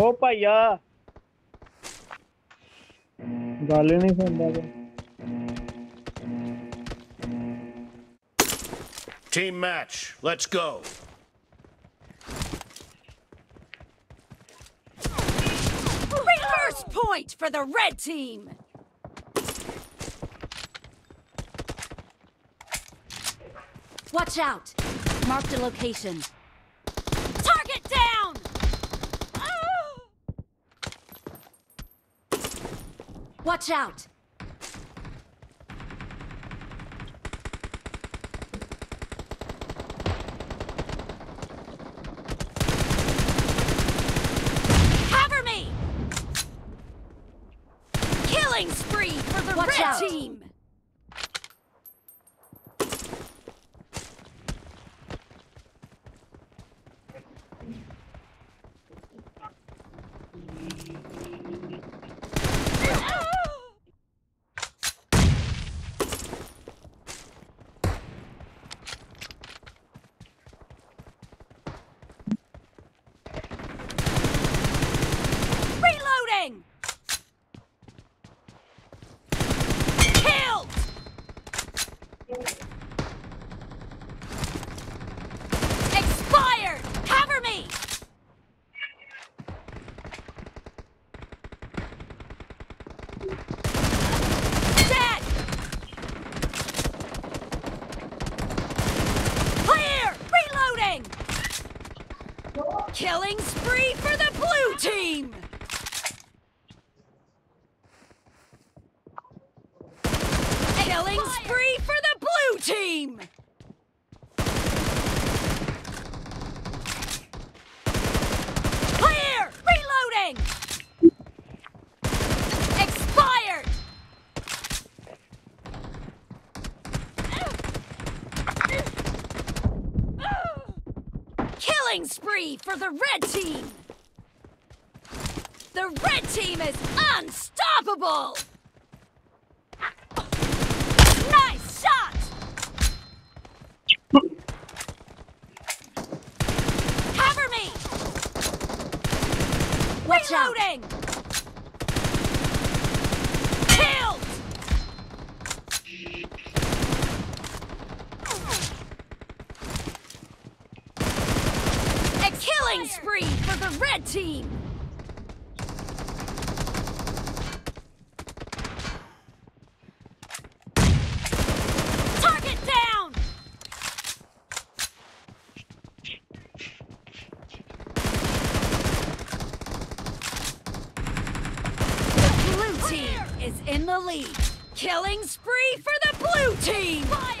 ਓ ਭਾਈਆ ਗੱਲ ਹੀ ਨਹੀਂ ਸੁਣਦਾ ਪਿਆ। Team match. Let's go. First point for the red team. Watch out. Marked a location. Watch out. Cover me! Killing spree for the Watch red out. team! Reloading! Killed! Expired! Cover me! Dead! Clear! Reloading! Killing spree for the blue team! Killing spree for the blue team! Killing spree for the red team! The red team is unstoppable! Nice shot! Cover me! Watch out. Reloading! Killed! A killing spree for the red team! Target down! The blue team is in the lead. Killing spree for the blue team! Fire!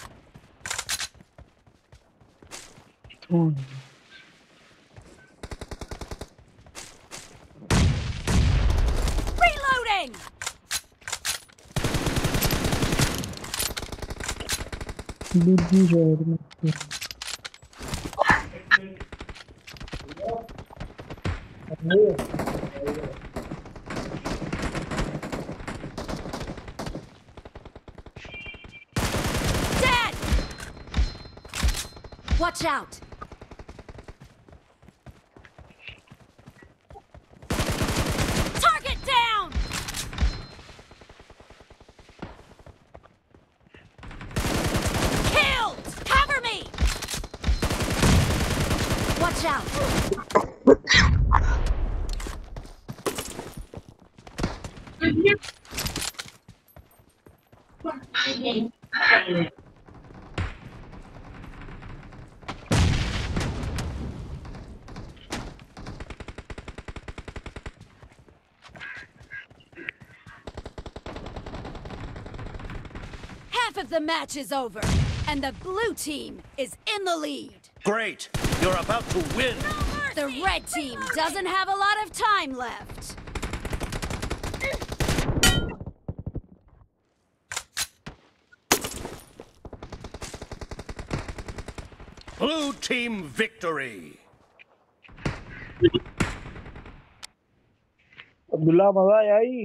Hmm. Reloading! Dead! Watch out! Watch out! Half of the match is over, and the blue team is in the lead. Great! You're about to win. The red team doesn't have a lot of time left. Blue team victory. Abdullah मजा आया ही